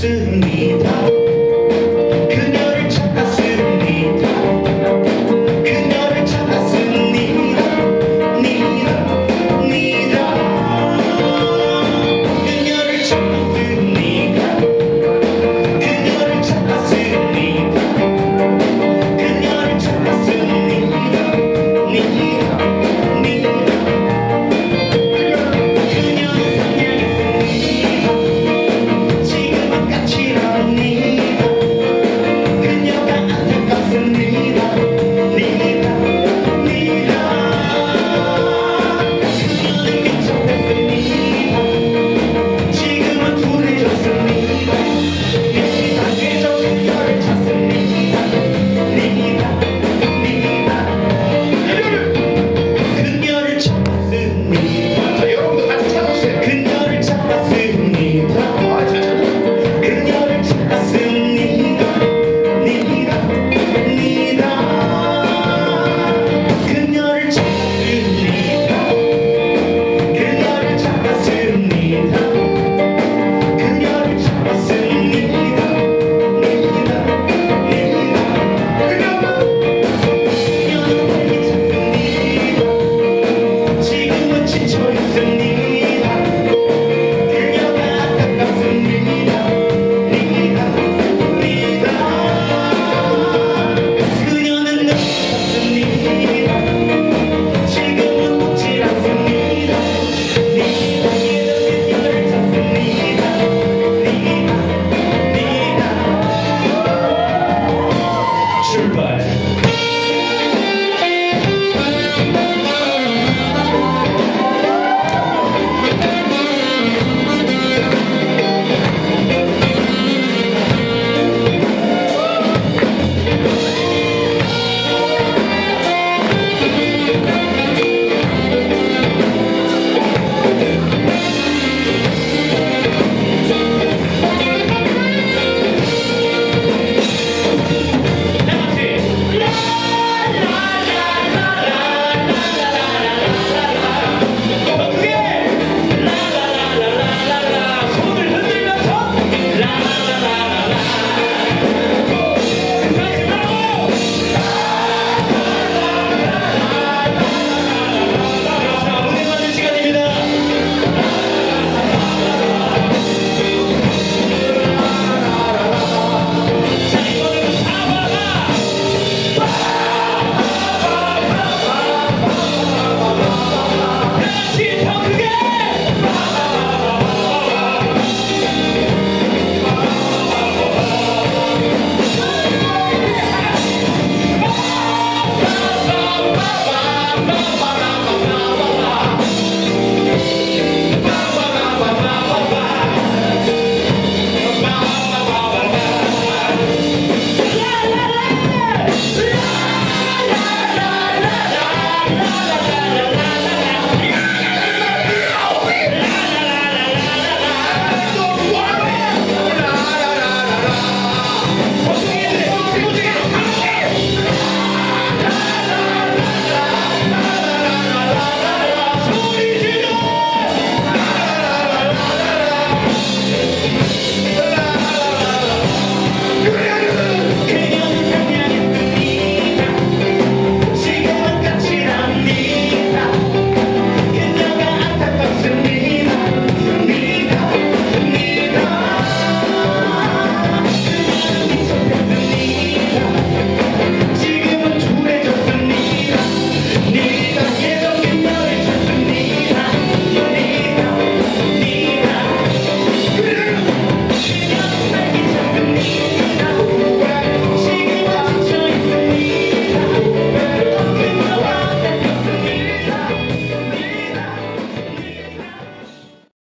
to me.